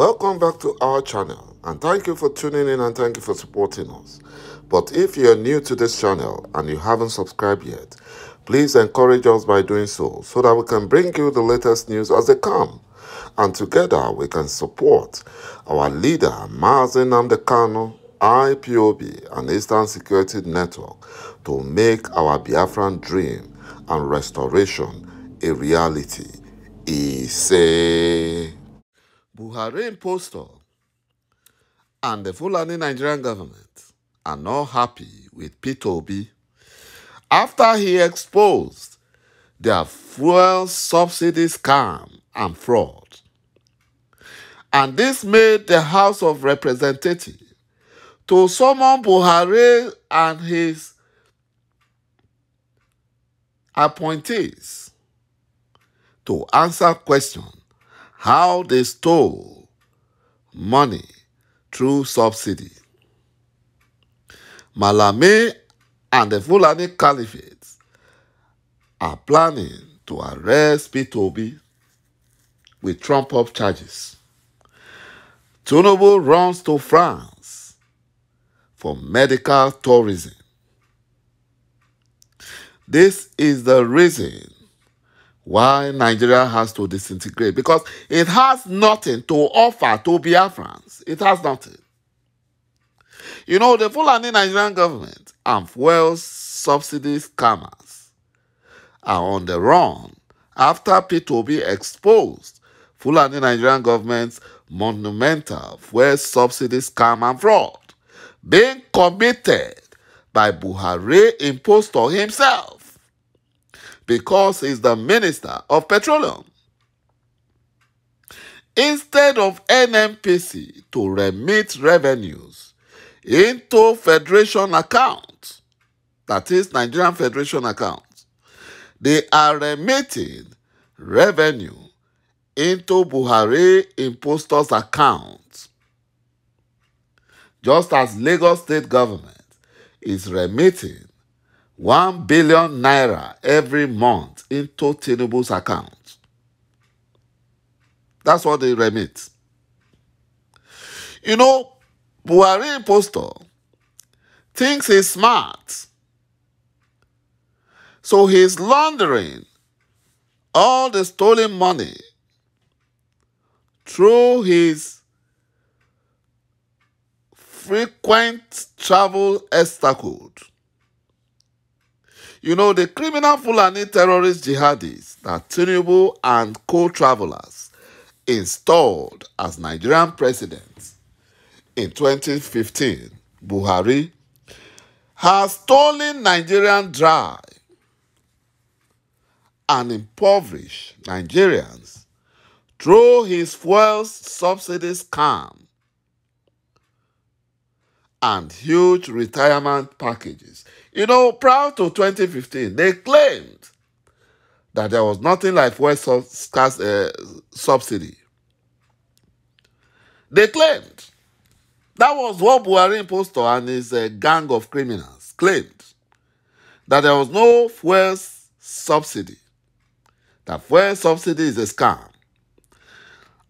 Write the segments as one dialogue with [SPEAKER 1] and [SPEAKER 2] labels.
[SPEAKER 1] Welcome back to our channel and thank you for tuning in and thank you for supporting us. But if you're new to this channel and you haven't subscribed yet, please encourage us by doing so so that we can bring you the latest news as they come. And together we can support our leader, Mazi Nnamdi Kanu, IPOB and Eastern Security Network to make our Biafran dream and restoration a reality. He say Buhari impostor. And the Fulani Nigerian government are not happy with P2B after he exposed their fuel subsidy scam and fraud. And this made the House of Representatives to summon Buhari and his appointees to answer questions how they stole money through subsidy. Malami and the Fulani Caliphate are planning to arrest P2B with trump-up charges. Tinubu runs to France for medical tourism. This is the reason why Nigeria has to disintegrate because it has nothing to offer to Biafrans. It has nothing. You know, the Fulani Nigerian government and fuel subsidy scammers are on the run after P2B exposed Fulani Nigerian government's monumental fuel subsidy scam and fraud being committed by Buhari impostor himself because he's the minister of petroleum. Instead of NNPC to remit revenues into federation accounts, that is Nigerian Federation accounts, they are remitting revenue into Buhari impostors accounts. Just as Lagos state government is remitting 1 billion naira every month into Tinubu's account. That's what they remit. You know, Buhari impostor thinks he's smart. So he's laundering all the stolen money through his frequent travel escapade. You know, the criminal Fulani terrorist jihadis that Tinubu and co-travelers installed as Nigerian president in 2015, Buhari, has stolen Nigerian dry and impoverished Nigerians through his fuel subsidy scam and huge retirement packages. You know, prior to 2015, they claimed that there was nothing like fuel uh, subsidy. They claimed. That was what Buhari impostor and his uh, gang of criminals claimed. That there was no fuel subsidy. That fuel subsidy is a scam.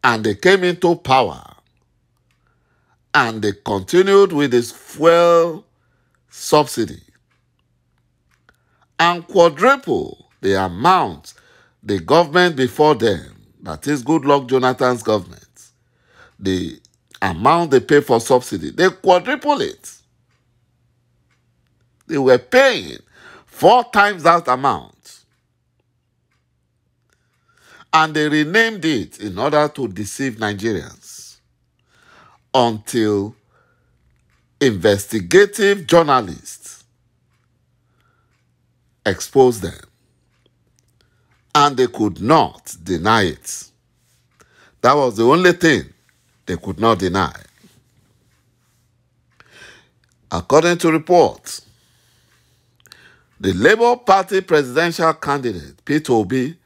[SPEAKER 1] And they came into power. And they continued with this fuel subsidy. And quadruple the amount the government before them, that is Goodluck Jonathan's government, the amount they pay for subsidy, they quadruple it. They were paying four times that amount. And they renamed it in order to deceive Nigerians until investigative journalists exposed them. And they could not deny it. That was the only thing they could not deny. According to reports, the Labour Party presidential candidate, Peter Obi,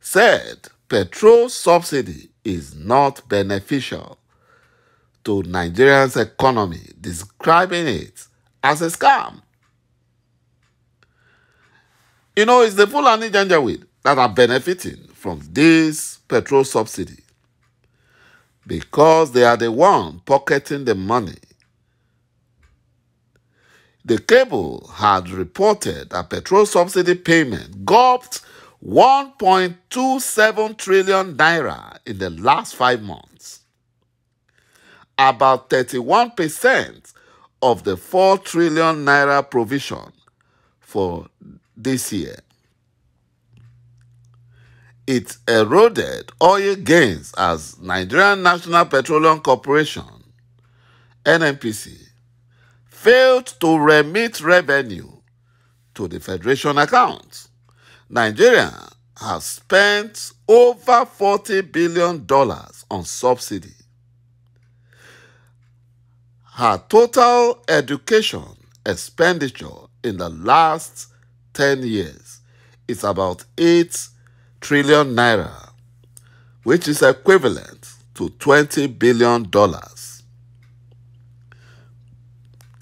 [SPEAKER 1] said petrol subsidy is not beneficial to Nigeria's economy, describing it as a scam. You know, it's the Fulani Janjaweed that are benefiting from this petrol subsidy. because they are the one pocketing the money. The cable had reported that petrol subsidy payment gulped 1.27 trillion naira in the last five months. About 31% of the 4 trillion naira provision for this year. It eroded oil gains as Nigerian National Petroleum Corporation, NNPC, failed to remit revenue to the Federation accounts. Nigeria has spent over $40 billion on subsidy. Her total education expenditure in the last 10 years is about 8 trillion naira, which is equivalent to 20 billion dollars.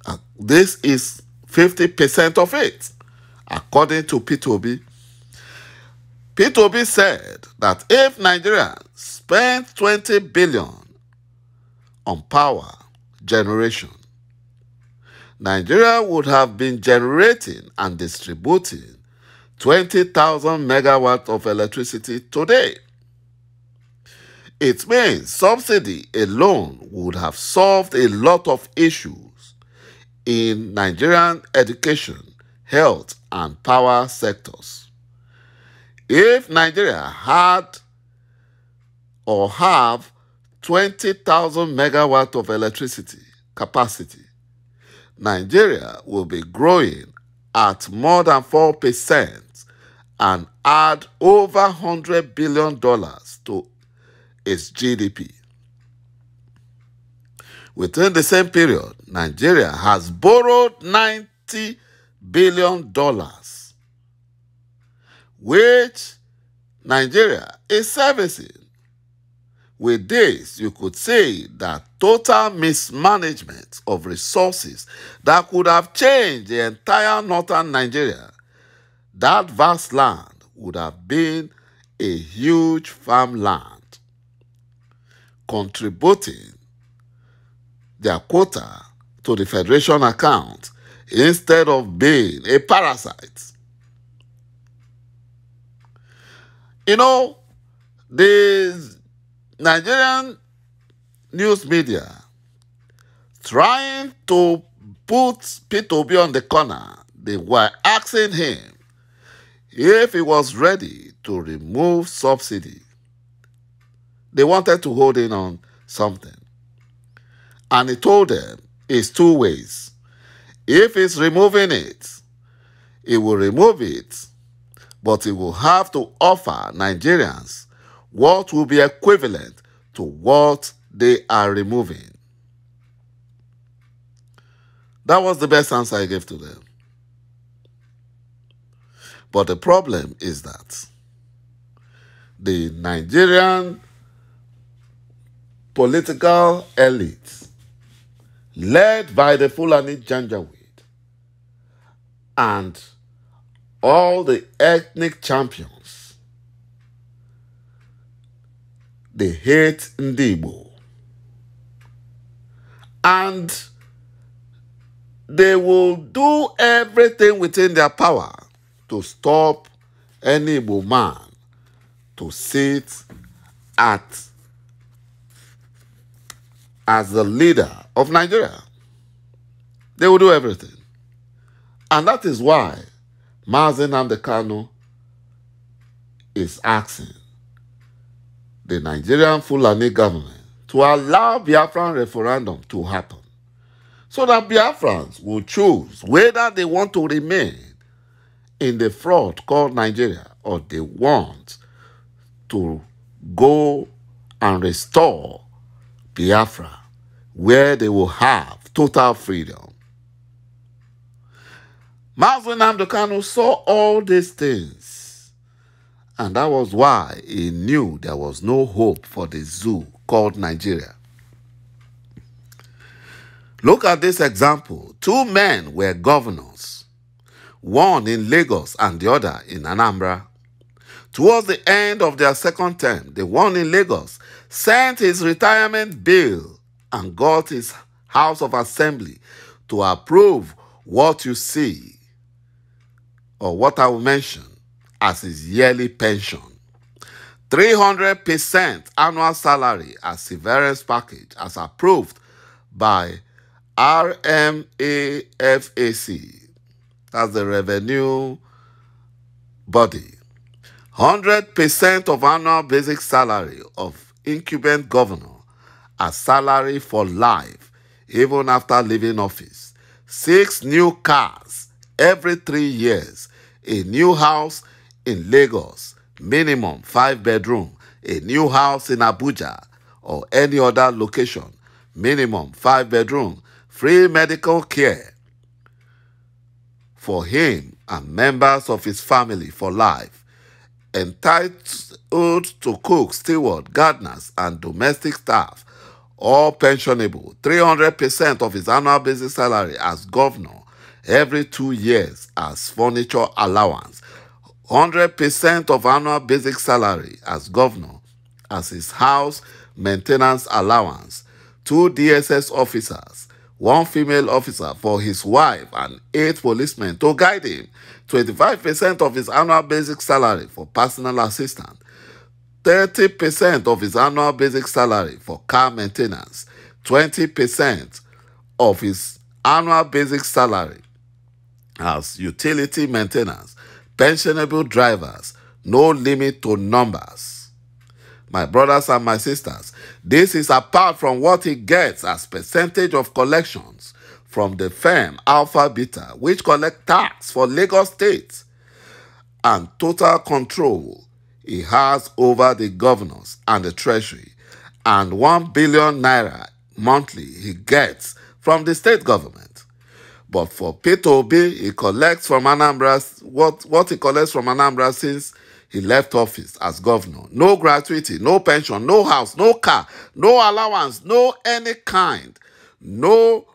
[SPEAKER 1] Uh, this is 50% of it, according to P2B. P2B said that if Nigeria spent 20 billion on power generation, Nigeria would have been generating and distributing 20,000 megawatts of electricity today. It means subsidy alone would have solved a lot of issues in Nigerian education, health, and power sectors. If Nigeria had or have 20,000 megawatts of electricity capacity, Nigeria will be growing at more than 4% and add over $100 billion to its GDP. Within the same period, Nigeria has borrowed $90 billion which Nigeria is servicing. With this, you could say that total mismanagement of resources that could have changed the entire northern Nigeria, that vast land would have been a huge farmland, contributing their quota to the federation account instead of being a parasite. You know, the Nigerian news media trying to put P2B on the corner, they were asking him if he was ready to remove subsidy. They wanted to hold in on something. And he told them it's two ways. If he's removing it, he will remove it but he will have to offer Nigerians what will be equivalent to what they are removing. That was the best answer I gave to them. But the problem is that the Nigerian political elite, led by the Fulani Janjaweed, and all the ethnic champions, they hate Ndigbo. And they will do everything within their power to stop any Igbo man to sit at as the leader of Nigeria. They will do everything. And that is why Mazi Nnamdi Kanu is asking the Nigerian Fulani government to allow Biafran referendum to happen so that Biafrans will choose whether they want to remain in the fraud called Nigeria or they want to go and restore Biafra where they will have total freedom. Mazi Nnamdi Kanu saw all these things. And that was why he knew there was no hope for the zoo called Nigeria. Look at this example. Two men were governors, one in Lagos and the other in Anambra. Towards the end of their second term, the one in Lagos sent his retirement bill and got his House of Assembly to approve what you see or what I will mention as his yearly pension. 300% annual salary as severance package as approved by RMAFAC. That's the revenue body. 100% of annual basic salary of incumbent governor as salary for life even after leaving office. Six new cars every three years. A new house in Lagos, minimum five bedroom. A new house in Abuja or any other location, minimum five bedroom. Free medical care for him and members of his family for life. Entitled to cook, steward, gardeners, and domestic staff all pensionable, 300% of his annual basic salary as governor every two years as furniture allowance, 100% of annual basic salary as governor as his house maintenance allowance, two DSS officers, one female officer for his wife, and eight policemen to guide him, 25% of his annual basic salary for personal assistant, 30% of his annual basic salary for car maintenance, 20% of his annual basic salary as utility maintenance, pensionable drivers, no limit to numbers. My brothers and my sisters, this is apart from what he gets as percentage of collections from the firm Alpha Beta, which collect tax for Lagos State, and total control he has over the governors and the treasury, and 1 billion naira monthly he gets from the state government. But for Peter B, he collects from Anambra what, what he collects from Anambra since he left office as governor. No gratuity, no pension, no house, no car, no allowance, no any kind, no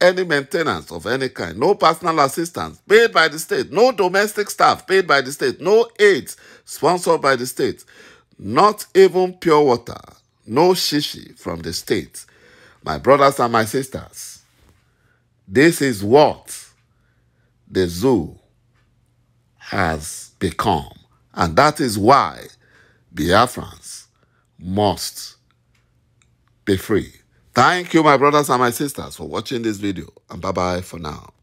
[SPEAKER 1] any maintenance of any kind, no personal assistance paid by the state, no domestic staff paid by the state, no aids sponsored by the state, not even pure water, no shishi from the state. My brothers and my sisters, this is what the zoo has become. And that is why Biafrans must be free. Thank you, my brothers and my sisters, for watching this video. And bye-bye for now.